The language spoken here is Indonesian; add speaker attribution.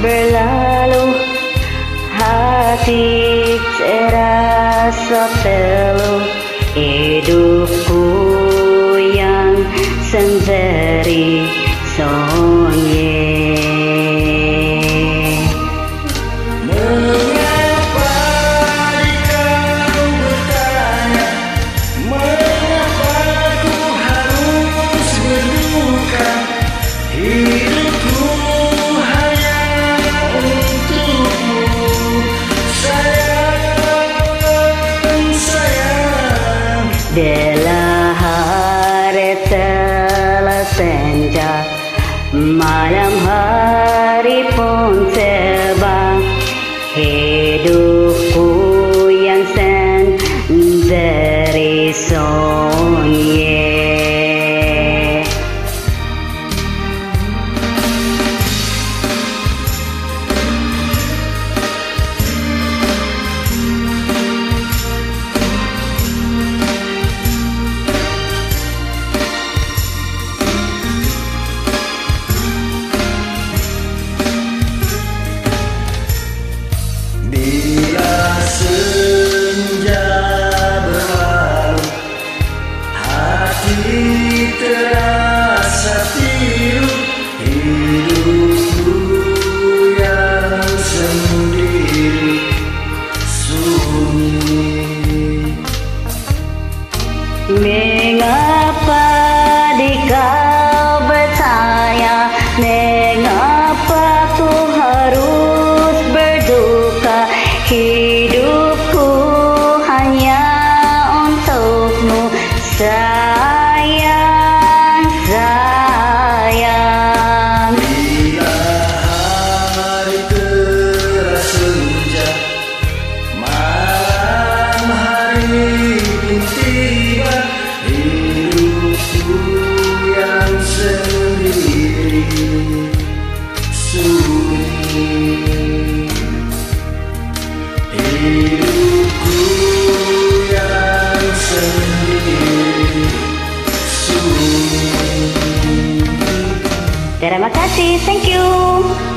Speaker 1: Berlalu hati terasa peluh Hidupku yang sendiri sonye
Speaker 2: Mengapa Maya post hey
Speaker 1: Terima kasih, thank you.